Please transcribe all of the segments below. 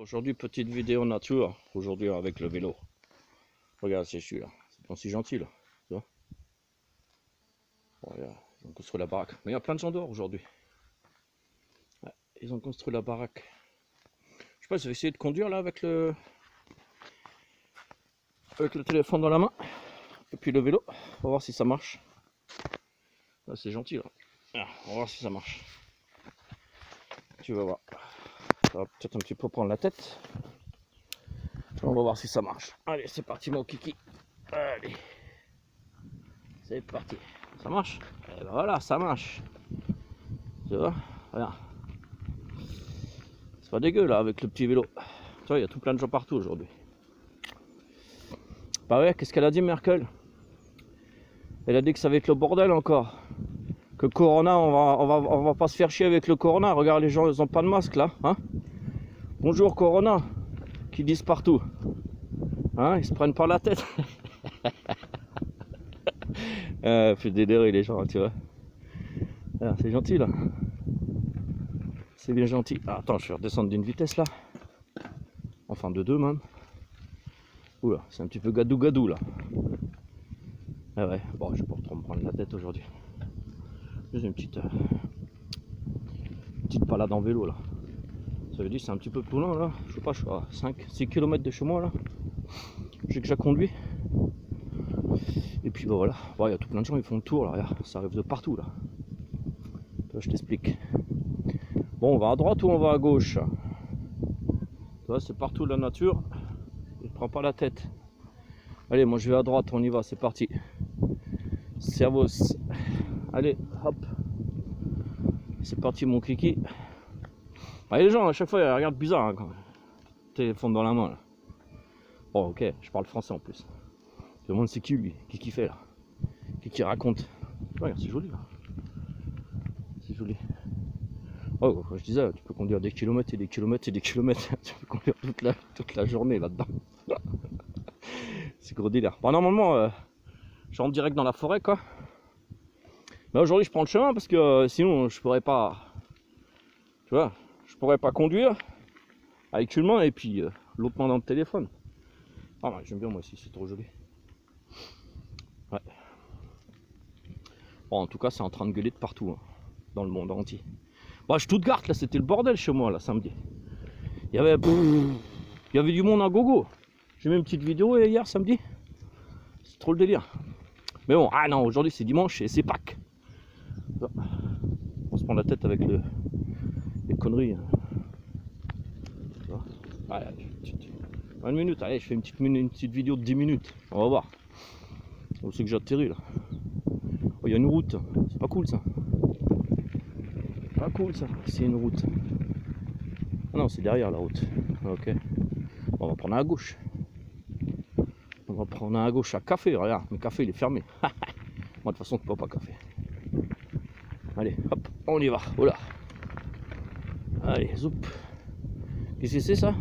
Aujourd'hui, petite vidéo nature. Aujourd'hui, avec le vélo. Regarde, c'est celui-là. C'est pas si gentil, là. Tu Ils ont construit la baraque. Mais il y a plein de gens dehors aujourd'hui. Ils ont construit la baraque. Je sais pas, je vais essayer de conduire là avec le avec le téléphone dans la main. Et puis le vélo. On va voir si ça marche. Là, c'est gentil, là. Ah, on va voir si ça marche. Tu vas voir. Ça va peut-être un petit peu prendre la tête. On va voir si ça marche. Allez, c'est parti mon kiki. Allez. C'est parti. Ça marche? Et ben voilà, ça marche. Tu vois? Regarde. C'est pas dégueu là avec le petit vélo. Tu vois, il y a tout plein de gens partout aujourd'hui. Bah ouais, qu'est-ce qu'elle a dit Merkel? Elle a dit que ça va être le bordel encore. Que Corona, on va, on va, on va pas se faire chier avec le Corona. Regarde, les gens, ils ont pas de masque là. Hein? Bonjour Corona, qui disent partout. Hein, ils se prennent par la tête. ah, fait délirer les gens, tu vois. Ah, c'est gentil là. C'est bien gentil. Ah, attends, je vais redescendre d'une vitesse là. Enfin de deux même. Oula, c'est un petit peu gadou gadou là. Ah ouais, bon, je vais pas trop me prendre la tête aujourd'hui. J'ai une petite, euh, petite balade en vélo là. C'est un petit peu plus loin là. Je sais pas, je suis à 5, 6 km de chez moi là. J'ai déjà conduit. Et puis bah, voilà, il y a tout plein de gens, ils font le tour là, ça arrive de partout là. je t'explique. Bon, on va à droite ou on va à gauche? C'est partout la nature. Je prends pas la tête. Allez, moi je vais à droite, on y va, c'est parti. Servos. Allez, hop. C'est parti mon kiki. Bah, les gens, à chaque fois, ils regardent bizarre hein, quand téléphone dans la main. Là. Bon, ok, je parle français en plus. Je me demande c'est qui lui, qu'est-ce qu'il fait là Qu'est-ce qu'il raconte Regarde, c'est joli là. C'est joli. Oh, je disais, tu peux conduire des kilomètres et des kilomètres et des kilomètres. tu peux conduire toute la, toute la journée là-dedans. c'est gros délire. Bon, normalement, euh, je rentre direct dans la forêt quoi. Mais aujourd'hui, je prends le chemin parce que euh, sinon, je pourrais pas. Tu vois, pourrais pas conduire avec une main et puis euh, l'autre main dans le téléphone. Ah j'aime bien moi aussi, c'est trop joli. Ouais. Bon, en tout cas, c'est en train de gueuler de partout, hein, dans le monde entier. Bon, Stuttgart, là, c'était le bordel chez moi, là, samedi. Il y avait, du monde à gogo. J'ai mis une petite vidéo hier, samedi. C'est trop le délire. Mais bon, ah non, aujourd'hui c'est dimanche et c'est Pâques. On se prend la tête avec le, conneries. Hein. une minute, allez, je fais une petite, une petite vidéo de 10 minutes. On va voir. On sait que j'ai atterri là. Oh, il y a une route. C'est pas cool ça. Pas cool ça. C'est une route. Ah non, c'est derrière la route. Ok. on va prendre à gauche. On va prendre à gauche à café. Regarde, le café il est fermé. Moi de toute façon, je peux pas café. Allez, hop, on y va. Voilà. Allez, zoup. Qu'est-ce que c'est ça?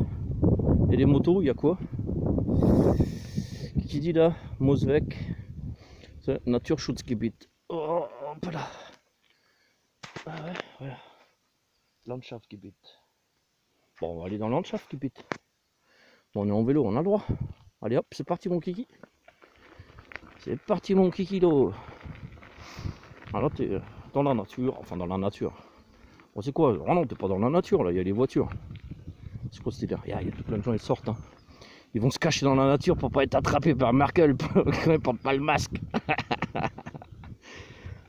Il y a des motos, il y a quoi? Qui dit là? Mosvec. C'est Naturschutzgebiet. Oh, hop là. Ah ouais, voilà. Landschaftsgebiet. Bon, on va aller dans Landschaftsgebiet. Bon, on est en vélo, on a le droit. Allez hop, c'est parti mon kiki. C'est parti mon kiki Alors t'es dans la nature, enfin dans la nature c'est quoi? Oh non, t'es pas dans la nature là, il y a les voitures. C'est quoi Il y, a tout plein de gens, ils sortent. Hein. Ils vont se cacher dans la nature pour pas être attrapés par Merkel quand ils portent pas le masque.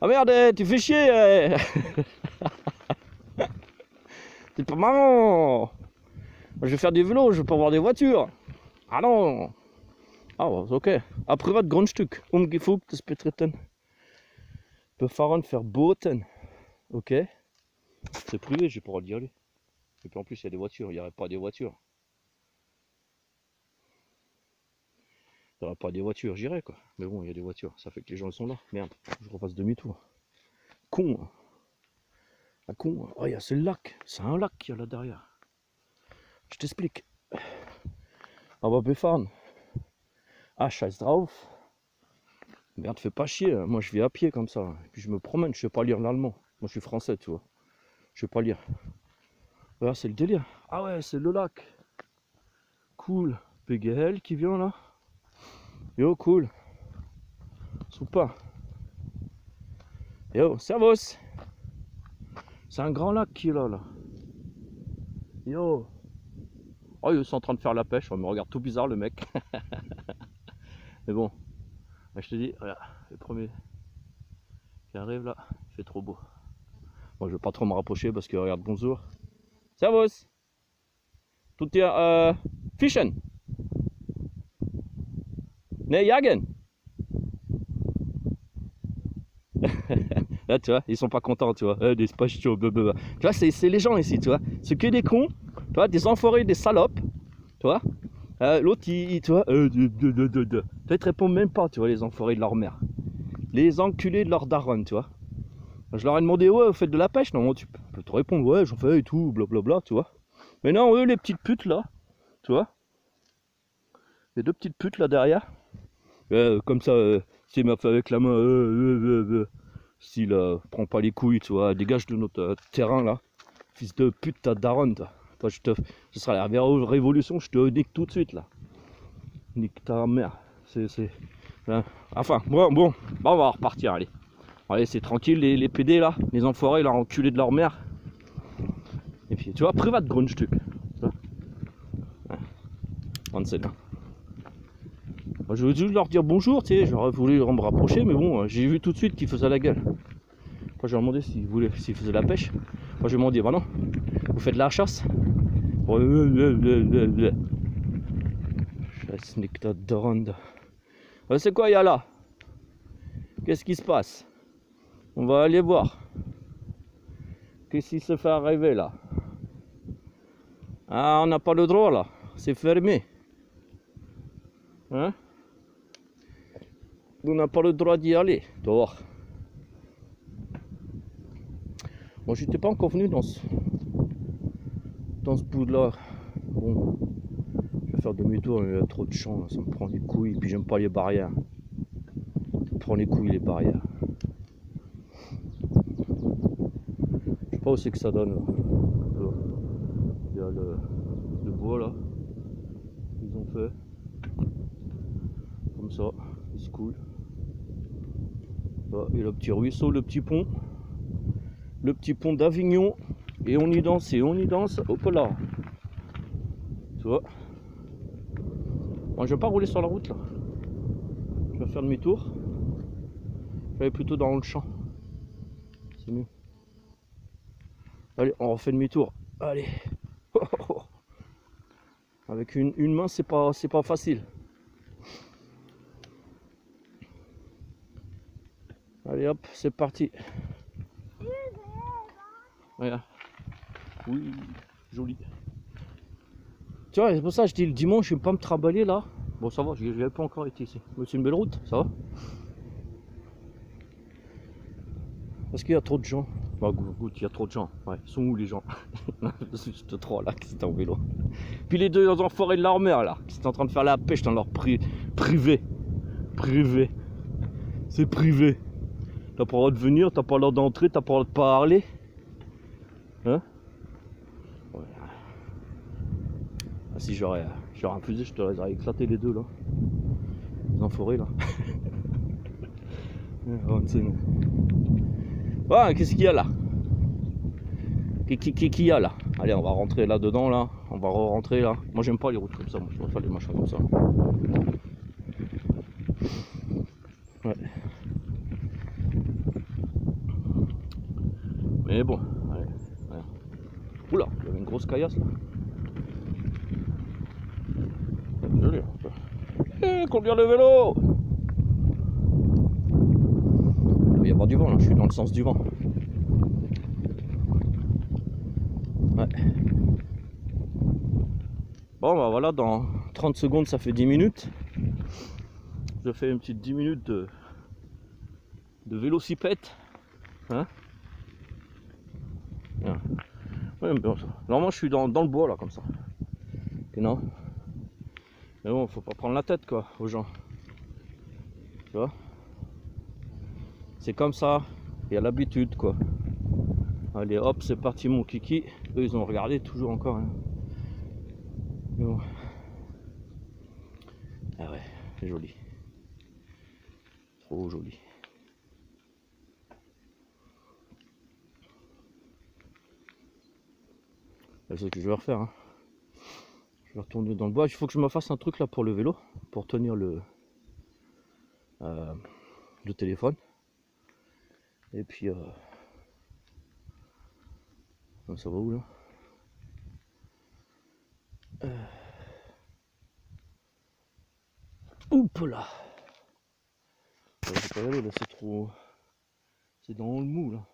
ah merde, eh, tu fais chier eh. T'es pas marrant Je vais faire des vélos, je vais pas voir des voitures. Ah non Ah ok. Après votre Grundstück, umgefugt, betreten. Befahren verboten. Ok. C'est privé, j'ai pas le d'y aller. Et puis en plus, il y a des voitures, il n'y aurait pas des voitures. Il n'y aurait pas des voitures, j'irais quoi. Mais bon, il y a des voitures, ça fait que les gens sont là. Merde, je refasse demi-tour. Con Un hein. con. Oh, il y a ce lac, c'est un lac qu'il y a là derrière. Je t'explique. Aber befahren. Ah, scheiß drauf. Merde, fais pas chier. Moi, je vais à pied comme ça. Et puis je me promène, je sais pas lire l'allemand. Moi, je suis français, tu vois. Je vais pas lire. Voilà, c'est le délire. Ah ouais, c'est le lac. cool. PGL qui vient là. Yo, cool. Soupa. Yo, servos. C'est un grand lac qui est là, là. Yo. Oh, ils sont en train de faire la pêche. On me regarde tout bizarre, le mec. Mais bon. Je te dis, voilà, le premier qui arrive là, il fait trop beau. Moi, je vais pas trop me rapprocher parce que regarde, bonjour. Servus. Tout est euh, fischen. Ne jagen. Là, tu vois, ils sont pas contents, tu vois. Des chauds, blablabla. Tu vois, c'est les gens ici, tu vois. C'est que des cons, tu vois, des enfoirés, des salopes, tu vois. Euh, L'autre, il, tu vois, euh, de, de, de, de. Tu te répondent même pas, tu vois, les enfoirés de leur mère. Les enculés de leur daronne, tu vois. Je leur ai demandé, ouais, vous faites de la pêche Non, tu peux te répondre, ouais, j'en fais et tout, blablabla, tu vois. Mais non, eux, les petites putes là, tu vois. Les deux petites putes là derrière. Euh, comme ça, euh, s'il m'a fait avec la main, euh, s'il prend pas les couilles, tu vois, dégage de notre terrain là. Fils de pute, ta daronne, toi. Je te, ce sera la révolution, je te nique tout de suite là. Nique ta mère. C'est. Hein. Enfin, bon, bon, on va repartir, allez. Allez, c'est tranquille, les, les, PD là, les enfoirés, là, enculés de leur mère. Et puis, tu vois, privat Grundstück. Sait bien. Je voulais juste leur dire bonjour, tu sais, j'aurais voulu me rapprocher, mais bon, j'ai vu tout de suite qu'ils faisaient la gueule. Moi, j'ai demandé s'ils voulaient, s'ils faisaient la pêche. Moi, je dit, bah non, vous faites la chasse. C'est quoi, il y a là Qu'est-ce qui se passe? On va aller voir. Qu'est-ce qui se fait arriver là? Ah, on n'a pas le droit là. C'est fermé. Hein? On n'a pas le droit d'y aller. Dehors. Moi, j'étais pas encore venu dans ce, dans ce bout là. Bon, je vais faire demi-tour, il y a trop de champs, ça me prend les couilles, puis j'aime pas les barrières. Ça me prend les couilles les barrières. Je sais pas c'est que ça donne là. Il y a le, bois là. Ils ont fait. Comme ça, c'est cool. Là, et le petit ruisseau, le petit pont. Le petit pont d'Avignon. Et on y danse et on y danse. Hop là. Tu vois Moi je vais pas rouler sur la route là. Je vais faire demi-tour. Je vais aller plutôt dans le champ. C'est mieux. Allez, on refait demi-tour. Allez. Avec une, une main, c'est pas c'est pas facile. Allez hop, c'est parti. Regarde. Oui, joli. Tu vois, c'est pour ça que je dis le dimanche, je vais pas me travailler là. Bon, ça va, je n'avais pas encore été ici. Mais c'est une belle route, ça va? Parce qu'il y a trop de gens. Bah, goûte, il y a trop de gens. Ouais, ils sont où les gens? C'est juste trois là qui sont en vélo. Puis les deux dans forêt de l'armure là, qui sont en train de faire la pêche dans leur pri privé. Privé. C'est privé. T'as pas le droit de venir, t'as pas le droit d'entrer, t'as pas le droit de parler. Hein? Ah, Si j'aurais j'aurais un fusil, je te aurais éclaté les deux là. Les forêt là. ah, qu'est-ce qu'il y a là? Qui qu'il y a là? Allez, on va rentrer là dedans là. On va re-rentrer là. Moi j'aime pas les routes comme ça, moi je préfère les machins comme ça. Ouais. Mais bon, Oula, il y avait une grosse caillasse là. Joli. Eh, conduire le vélo Il doit y du vent là, je suis dans le sens du vent. Ouais. Bon bah voilà, dans 30 secondes ça fait 10 minutes. Je fais une petite 10 minutes de, de vélocipète. Hein Normalement, je suis dans, le bois là, comme ça. Et non. Mais bon, faut pas prendre la tête quoi aux gens. Tu vois? C'est comme ça. Il y a l'habitude quoi. Allez hop, c'est parti mon kiki. Eux ils ont regardé toujours encore. Hein. C'est joli. Trop joli. C'est ce que je vais refaire. hein. Je vais retourner dans le bois. Il faut que je me fasse un truc là pour le vélo, pour tenir le, euh, le téléphone. Et puis, euh, ah, ça va où là? Euh. Là pas là, c'est trop. C'est dans le mou là.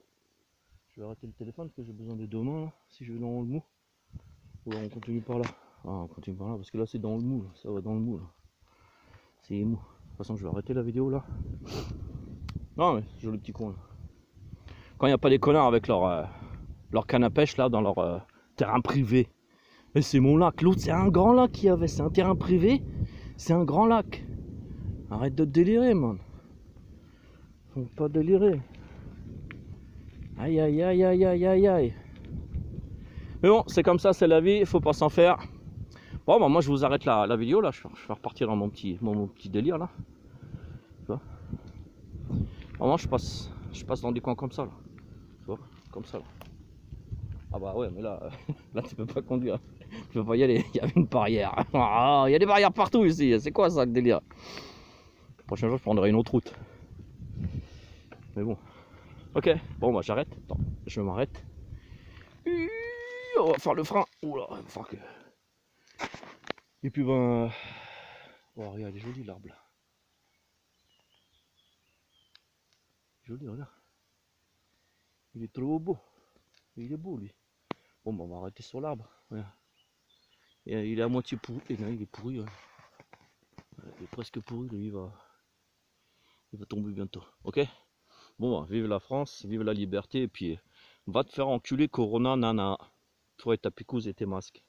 Je vais arrêter le téléphone parce que j'ai besoin des deux mains là, si je vais dans le mou. Ou on continue par là. Ah, on continue par là parce que là c'est dans le mou, ça va dans le mou là. C'est mou. De toute façon, je vais arrêter la vidéo là. Non, mais joli petit coin là. Quand il n'y a pas des connards avec leur, euh, canne à pêche là dans leur euh, terrain privé. Et c'est mon lac. L'autre, c'est un grand lac qu'il y avait. C'est un terrain privé. C'est un grand lac. Arrête de te délirer, man. Faut pas délirer. Aïe, aïe, aïe, aïe, aïe, aïe, aïe. Mais bon, c'est comme ça, c'est la vie. Il faut pas s'en faire. Bon, bah, moi, je vous arrête la, la vidéo là. Je, vais- repartir dans mon petit, mon, mon petit délire là. Tu vois? Vraiment, je passe, je passe dans des coins comme ça là. Comme ça là. Ah bah ouais, mais là, là tu peux pas conduire. Tu peux pas y aller. Il y avait une barrière. Ah, il y a des barrières partout ici. C'est quoi ça le délire? Le prochain jour, je prendrai une autre route. Mais bon. Ok, bon bah j'arrête. Je m'arrête. On va faire le frein. Oula, il va que. Et puis ben. Oh regarde, il est joli l'arbre. Joli, regarde. Il est trop beau. Il est beau lui. Bon bah on va arrêter sur l'arbre. Euh, il est à moitié pourri. Il est pourri. Il est presque pourri, lui il va. Il va tomber bientôt. Ok? Bon bah, vive la France, vive la liberté et puis va te faire enculer Corona nana. Toi et ta picouse et tes masques.